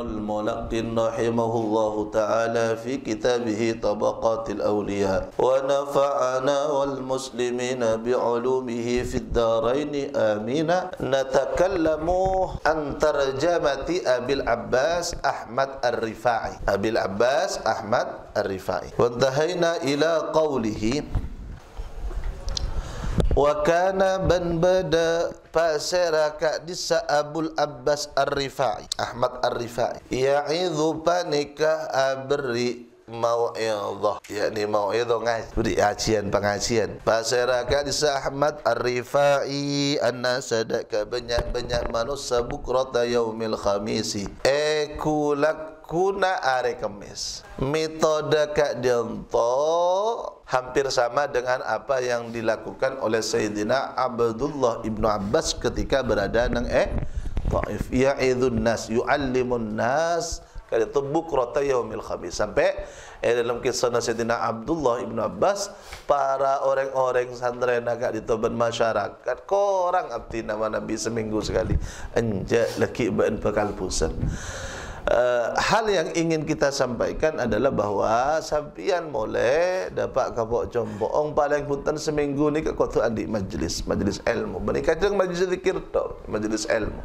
الملقن رحمه الله تعالى في كتابه طبقات الأولياء. ونفعنا والمسلمين بعلومه في الدارين. آمين. نتكلم عن ترجمة أبي العباس أحمد الرفاعي. أبي العباس أحمد الرفاعي. وانتهينا إلى قوله wa kana ban bada fasira ka disa abul abbas ar-rifai ahmad ar-rifai. Ya'idhu panika abri mau'idhah. Yakni mau'idhah ngaji beri ajian pengajian fasira ka disa ahmad ar-rifai anna sadaka banyak-banyak manusia bukrata yaumil khamisi. Ekulak kuna are kemis. Metode kak dianto hampir sama dengan apa yang dilakukan oleh Sayyidina Abdullah ibnu Abbas ketika berada nang eh Taif. Ya'idhun nas yu'allimun nas kali itu bukrata yaumil khamis. Sampai eh, dalam kisah Sayyidina Abdullah ibnu Abbas para orang-orang santren agak di toban masyarakat korang abdi nama Nabi seminggu sekali. Anja laki ben bekal pusan Uh, hal yang ingin kita sampaikan adalah bahawa sampian boleh dapat kapok jombo ong paling punten seminggu ni ke kota adik majlis majlis ilmu. Menikah dengan majlis zikir tu majlis ilmu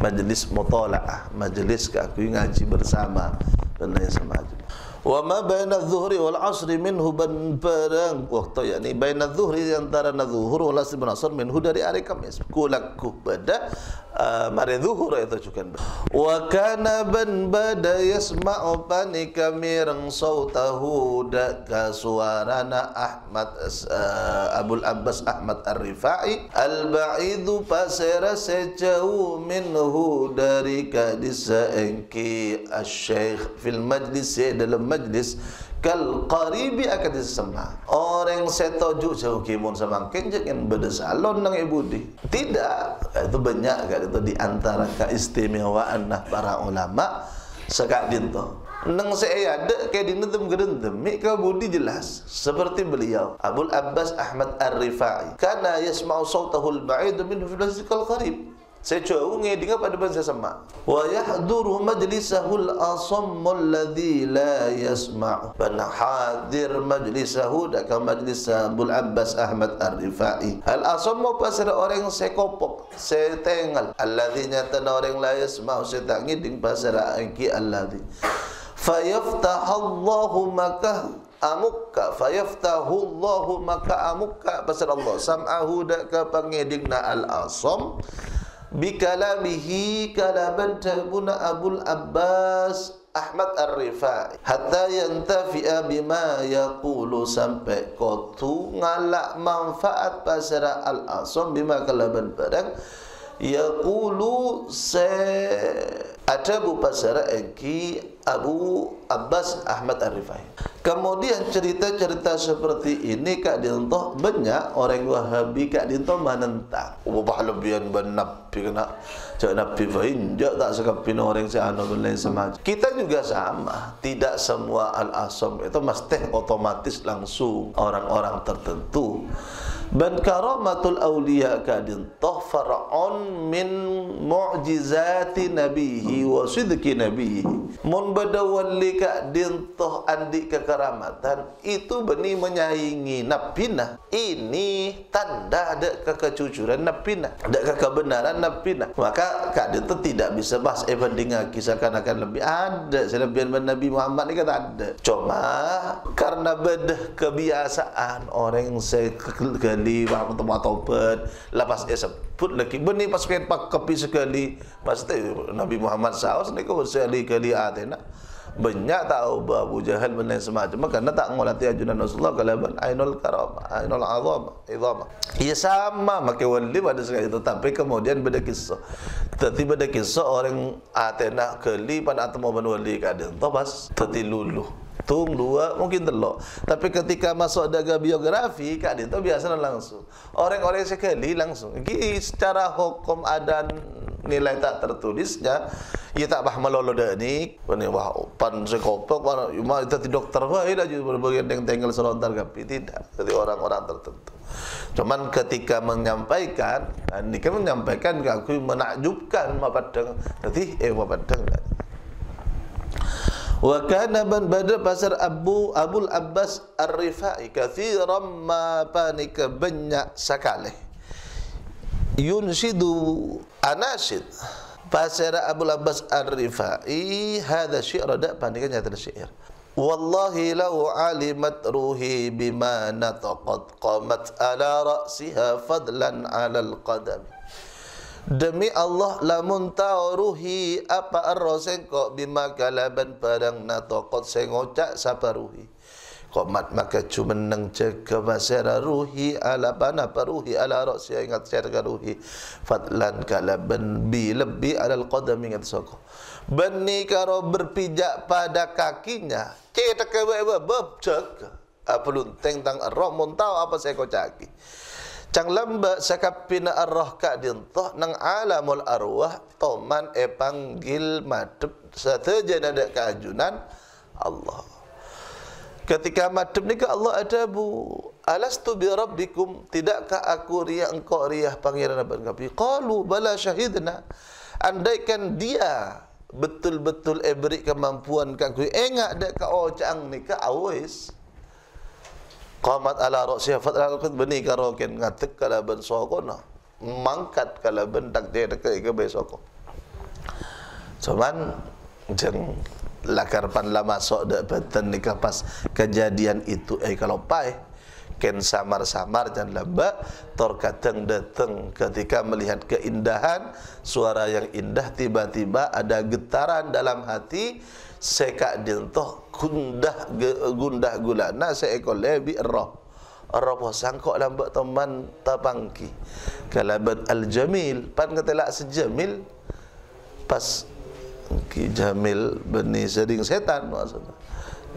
majlis mutalaah majlis ke aku ngaji bersama. Dan lain semacam. Wa ma baina adh-dhuhri wal 'asri minhu ban perang waktu yakni baina adh-dhuhri antara adh-dhuhur wal asr minhu dari hari Kamis. Kulakku pada Ah, mari zuhur itu juga wa kana ban bada yasma'u panika mirang sautahu da suarana Ahmad uh, Abul Abbas Ahmad Ar-Rifai. Al-ba'idu pasera sejauh minhu dari kadisa engki asy-syekh fil majlis dalam majlis kal qaribi akan disembah orang setoju jauh kimun sama. Kenjeng berdesalon nang ibu di. Tidak. Itu banyak kan itu di antara keistimewaan nah para ulama sekak dinto nang saya ada kayak di nedem gedendem mik budi jelas. Seperti beliau Abdul Abbas Ahmad Ar-Rifai. Karena yasma'u sautahul ba'id min fil qarib saya cuba ungi dengan pada bahasa sama. Wa yahduru majlisahu al-asam alladhi la yasma'u. Dan hadir majlisahu dekat majlis Abdul Abbas Ahmad Ar-Rifai. Al-asam pasal orang sekopok, setengal. Alladhi nyata orang la yasma'u setangi ding pasal angki alladhi. Fayaftahallahu maka amukka fayaftahu Allahu maka amukka pasal Allah sam'ahu dak ka pangedingna al-asam bikalamihi kalaman tabuna Abul Abbas Ahmad Ar-Rifai hatta yantafi'a bima yaqulu sampai kotu ngalak manfaat pasara al-asam bima kalaban barang yaqulu se ada bu pasara engki Abu Abbas Ahmad Ar-Rifai. Kemudian cerita-cerita seperti ini Kak Dinto banyak orang Wahabi Kak Dinto menentang. Ubah lebihan benapi kena cak nabi fain jak tak sekapin orang seano dan lain semacam. Kita juga sama. Tidak semua al-asam itu mesti otomatis langsung orang-orang tertentu. Ban karamatul awliya kadin toh far'un min mu'jizati nabihi wa sidki nabihi. Mun badawali kadin toh andi kekaramatan itu benih menyaingi nabina. Ini tanda ada kekecucuran nabina, ada kebenaran nabina. Maka kadin itu tidak bisa bahas ebandingan kisah akan lebih ada selebihan Nabi Muhammad ni kata ada. Cuma karena bedah kebiasaan orang sekali sekali bahawa temu taubat lepas dia sebut lagi benih pasukan pak kopi sekali. Pasti Nabi Muhammad SAW ni kau sekali kali. Atena banyak tahu Abu Jahal dan semacam. Kerana tak ngolati ajunan Rasulullah kalaban ainul karam ainul azam izam ia sama makai wali pada sekali. Itu tapi kemudian beda kisah. Tetapi beda kisah orang atena kali pada atau ban wali kadang tobas teti luluh tung dua mungkin telok tapi ketika masuk daga biografi kak dia tu biasa langsung. Orang-orang sekali langsung. Ini secara hukum ada nilai tak tertulisnya ia tak bah melolo dah ni. Ni wah pan sekopok wah cuma itu dokter wah ini aja berbagai yang tinggal selontar tapi tidak jadi orang-orang tertentu. Cuman ketika menyampaikan ini kan menyampaikan aku menakjubkan apa padang jadi eh apa padang wa kana ban badar pasar Abu Abul Abbas Ar-Rifai kathiran ma panika banyak sekali. Yunsidu anasid. Pasar Abul Abbas Ar-Rifai hada syi'r dak panika nyata syi'r. Wallahi lau alimat ruhi bima nataqat qamat ala ra'siha fadlan ala al-qadam Demi Allah lamun tahu ruhi apa arro sengko bima kalaban padang nataqat sengocak sapa ruhi? Qamat maka cuma nang cek basara ruhi ala bana ruhi ala ra'siha ingat saya ruhi. Fadlan kalaban bi lebih ala al-qadam ingat sokok. Beni karo berpijak pada kakinya Kita kewe bebcek. Apa lunteng tang roh mun tahu apa saya kocaki Cang lamba sakapina arroh kak dintoh nang alamul arwah toman e panggil madep. Sateja nada keajunan Allah. Ketika madep ni ke Allah ada bu. Alastu bi rabbikum? Tidakkah aku riya engkau riya pangeran abang kapi qalu bala syahidna. Andaikan dia betul-betul eh beri kemampuan kat ku engak dek ka oh cang ni ka awis qamat ala ra'si fat al qad bani karoken ngatek kala ben sokona mangkat kala ben tak de dek ke besok cuman jeng lakar pan lama sok dek beten ni pas kejadian itu eh kalau pai ken samar-samar dan lembak terkadang datang ketika melihat keindahan suara yang indah tiba-tiba ada getaran dalam hati. Sekak dintoh gundah gundah gulana seekor lebi roh. Roh sangkok lambak teman tapangki kalabat al jamil pan ketelak sejamil pas ki jamil benih seding setan maksudnya.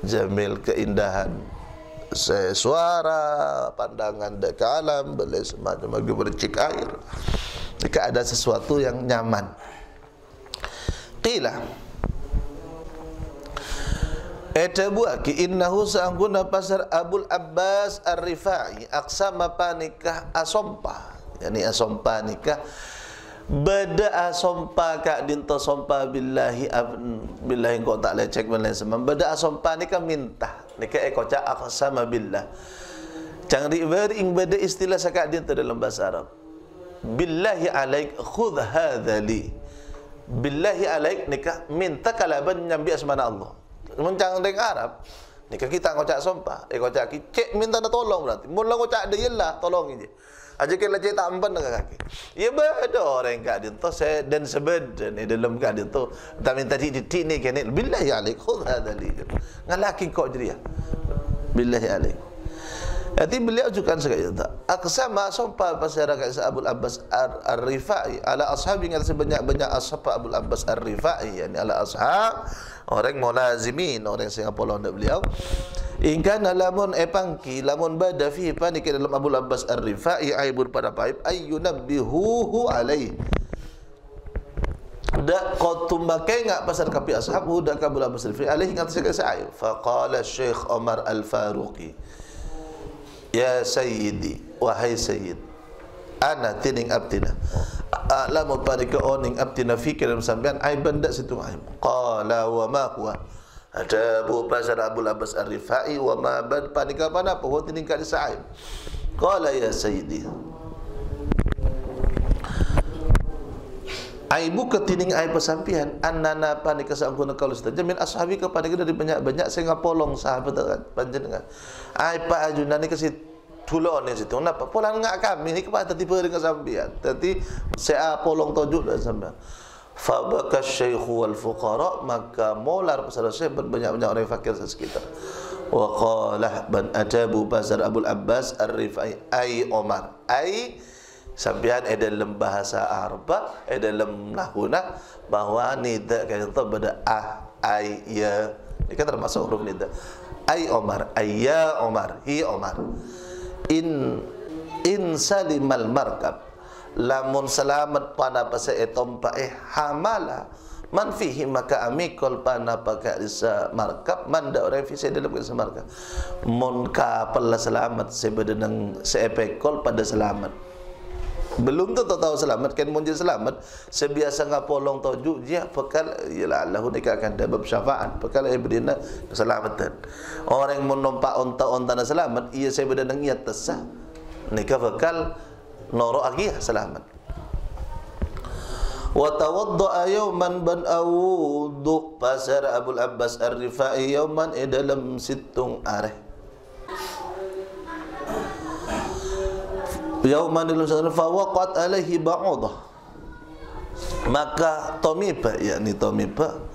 Jamil keindahan suara pandangan dek alam boleh semacam bagi bercik air. Jika ada sesuatu yang nyaman. Qila. Eta buat ki innahu sa'angkuna pasar Abul Abbas Ar-Rifai aksama panikah asompa yani asompa nikah beda asompa kak dinta sompa billahi billahi kau tak lecek mana semam beda asompa nikah minta Nika eko cak aqsama billah. Jangan diberi ing beda istilah sakat dia dalam bahasa Arab. Billahi alaik khudh hadha li. Billahi alaik nika minta kalaban nyambi asmana Allah. Mencang dengan Arab. Nika kita ngocak sumpah. Eh ngocak ki cek minta nak tolong berarti. Mula ngocak dia lah tolong je. Aja kena cek tak empan dengan kaki. Ya beda orang kat dia tu saya dan sebed dan dalam kat dia tu tak minta di di ni kene billahi alaik khudh hadha li. Ngalaki kok jadi ya. Billahi alaik. Jadi beliau juga sekali tak. Aksama sumpah masyarakat Abdul Abbas Ar-Rifai ala ashabi yang sebanyak-banyak ashab Abdul Abbas Ar-Rifai yani ala ashab orang mulazimin orang Singapura beliau In kana lamun epangki lamun bada fi panik dalam Abu Abbas Ar-Rifai aibur pada paip ayyunabbihuhu alai. Dak kau tumbakai ngak pasal kapi ashabu dak Abu Abbas Ar-Rifai alaihi ngat sekali sai. Faqala Syekh Omar Al-Faruqi. Ya Sayyidi wahai Sayyid. Ana tining abtina. Alamu pada oning abtina fikir dalam sampean aib benda situ aib. Qala wa ma huwa? Ada Abu Basar Abu Abbas Ar-Rifai wa ma bad panika pana apa wa tiningkat di sa'ib. Qala ya sayyidi. Aibu ketining aib pesampian annana panika sangkuna kalau saja min ashabi ke panika dari banyak-banyak saya ngapolong sahabat kan panjenengan. Aib pa ajunan ni kasi tulon ni situ. Napa pola ngak kami ni kepada tiba dengan sampian. Tapi saya polong tojuk dah sampean. Fabaka syekhu wal fuqara Maka molar pasal syekh Banyak-banyak orang fakir sekitar. Wa qalah ban ajabu Pasal Abu Abbas Ar-Rifai Ay Omar. Ay Sampian ada dalam bahasa Arab Ada dalam lahuna Bahawa nida kata pada ah Ay ya. Ini kan termasuk huruf nida Ay Omar Ay ya Omar Hi Omar. In In salimal markab lamun selamat pada pasal etompa eh hamala. Man fihi maka amikol pana pakai isa markab. Man da orang fi dalam isa markab. Mun kapal selamat sebedenang seepekol pada selamat. Belum tu tak tahu selamat kan mun selamat sebiasa ngapolong toju dia bekal ialah Allah ni akan dapat syafaat bekal ibadina keselamatan. Orang yang menompak unta-unta selamat ia saya berdan niat tesah nikah bekal noro agi selamat wa tawadda yawman ban awudu pasar Abu Abbas Ar-Rifai yawman dalam situng areh Yauman dalam sana fawaqat alaihi ba'udah. Maka tomipa yakni tomipa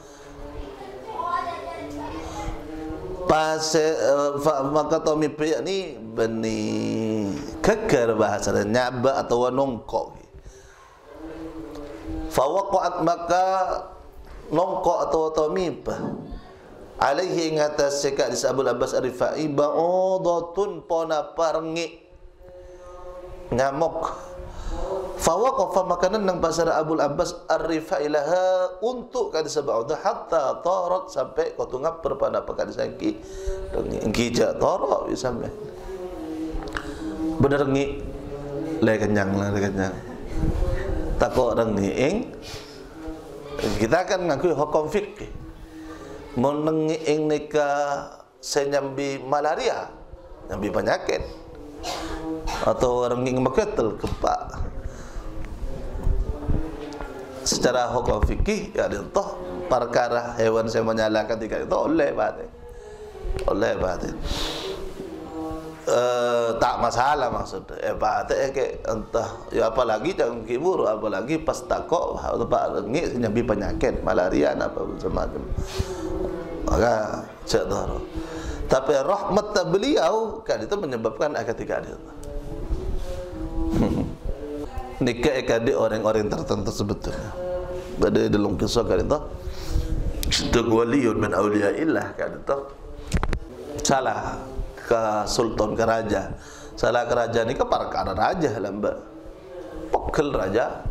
pas uh, maka tomipa yakni beni kekar bahasa nyaba atau nongkok. Fawaqat maka nongkok atau tomipa alaihi ing atas sekat disabul Abbas Arifai ba'udatun pona parngi ngamuk fawaqafa makanan nang pasar Abul Abbas ar-rifailaha untuk kadi sebab hatta tarat sampai kau tungap perpada pekan sangki ngija tarat sampai. Bener ngi le kenyang le kenyang. Orang ni ing kita akan ngaku hukum fikih menengi ing nikah senyambi malaria nyambi penyakit. Atau orang ingin berketel kepak secara hukum fikih ya toh perkara hewan saya menyalakan tiga itu oleh batin oleh batin Uh, tak masalah maksudnya eh batin eh, ke entah ya apalagi jangan kibur apalagi pas takok tempat rengik nyambi penyakit malaria apa semacam. Maka cek tapi rahmat beliau kan itu menyebabkan agak tiga itu nikah ekadi orang-orang tertentu sebetulnya. Pada dalam kisah kan itu sedek waliun min awliya illah kan itu salah ke sultan ke raja. Salah ke raja ni ke perkara raja lambat pokil raja.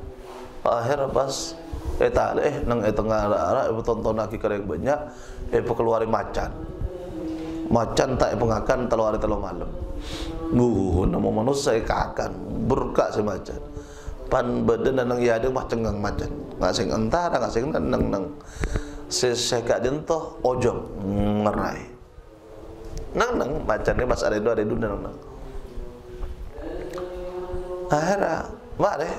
Akhir pas eh tak eh nang eh tengah arah ibu tonton lagi kereng banyak eh keluar macan. Macan tak pengakan telur hari telur malam. Bu, nama manusia kakan berkak semacam. Pan badan dan nang ada mah cengang macan. Nggak sing entah, nggak sing nang nang. Seseka jentoh ojong ngerai. Nang nang macan ni mas ada dua ada dua nang nang. Akhirnya, mare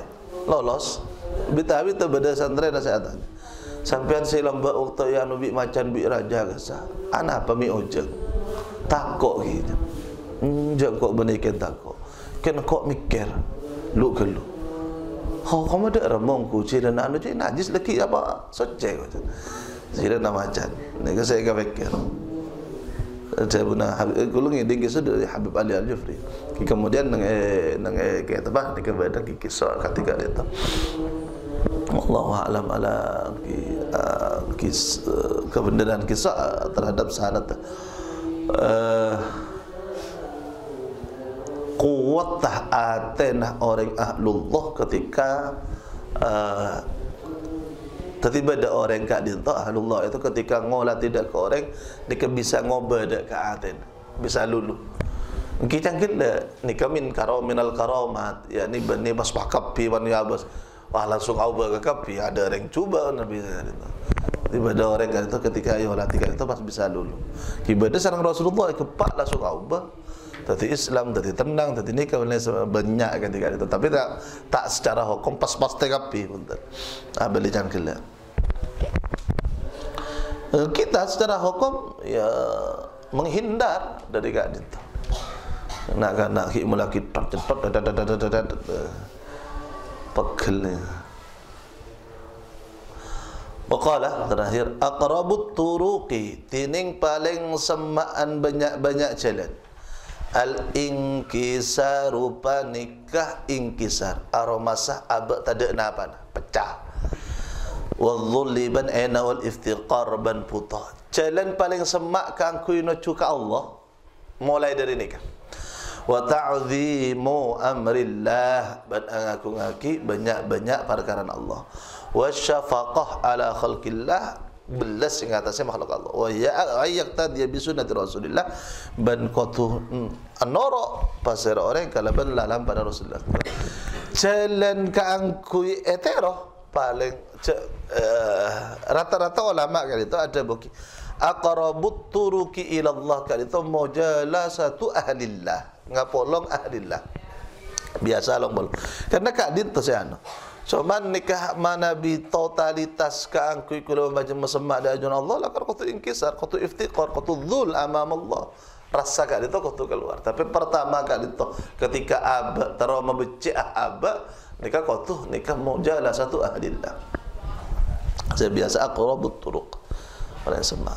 lolos. Bita bita beda santri nasihat. Sampai silam ba waktu yang nubi macan bi raja kasa. Anak apa mi ojong? Takok gitu. Jangan kau berikan takut Kena kau mikir Lu ke lu Oh, kamu ada ramong ku ciri nak najis lagi apa? Socek macam ciri nama macan. Ni kan saya fikir. Saya pun Habib kulung ini tinggi sudah Habib Ali Al Jufri kemudian nang eh nang eh kayak apa di kemudian kiki soal ketika dia tu. Allah alam ala ki kis kebenaran kisah terhadap sahabat uh, kuwatah atenah orang ahlullah ketika uh, Tiba ada orang kat dia. Tak ahlullah itu ketika ngolah tidak ke orang dia bisa ngoba dak ke aten bisa lulu. Kita kira ni kami karo minal karomat ya ni ni bas pakap pi wan ya bas wah langsung auba ke kapi ada orang cuba nabi tiba ada orang kat itu ketika ayo latih itu pas bisa lulu. Ibadah sarang Rasulullah kepak langsung auba tadi Islam, tadi tenang, tadi nikah banyak kan tiga itu. Tapi tak tak secara hukum pas-pas terapi pun tak. Ah beli jangan kela. Eh, kita secara hukum ya menghindar dari gak itu. Nak kan nak hik mulai kita cepat pekal Waqala terakhir aqrabut turuqi tining paling semaan banyak-banyak jalan al inkisar rupa nikah inkisar. Aromasah abak tak ada apa pecah. Wadzuliban aina wal iftiqar ban putah jalan paling semak kan kuino cuka Allah? Mulai dari nikah wa ta'zimu amrillah. Ban aku ngaki banyak-banyak perkara Allah. Wa syafaqah ala khalqillah belas yang atasnya makhluk Allah. Wa ya ayak tadi bi sunnati Rasulillah. Ban kotu hmm, anoro pasir orang kalau ben lalam pada Rasulullah. jalan ke angkui etero paling uh, rata-rata ulama kali itu ada buki. Aqrabut turuki ila Allah kali itu mujalasatu ahlillah. Ngapolong ahlillah. Biasa long bol karena kak tu saya Cuman nikah mana bi totalitas ke angkui kulo macam mesemak di ajun Allah lah kau tu inkisar, kau tu iftiqar, kau tu dhul amam Allah. Rasa kali itu kau tu keluar. Tapi pertama kali itu ketika abah terus membenci abah nikah kau tu nikah mujalah satu ahlillah. Saya biasa aqrabut turuq. Orang semak.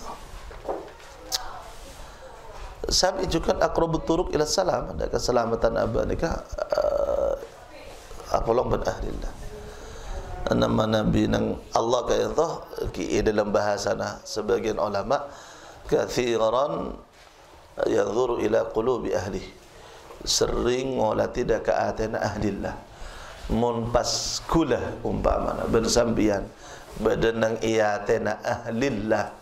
Sabi juga aqrabut turuq ila salam, ada keselamatan abah nikah uh, apolong ben ahlillah nama nabi nang Allah kaya tu ki dalam bahasa nah sebagian ulama kathiran yanzuru ila qulubi ahli. Sering wala tidak ke atena ahlillah mun pas kula umpamana bersambian. Badan nang iya tena ahlillah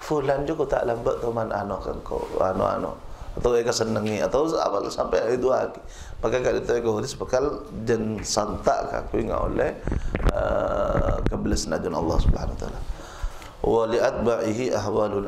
fulan juga tak lambat teman ano kan ko ano ano atau mereka senangi atau apa sampai itu lagi. Maka kalau itu aku hadis bakal dan santak aku ingat oleh uh, kebelas najun Allah Subhanahu Wa Taala wa li atba'ihi ahwalul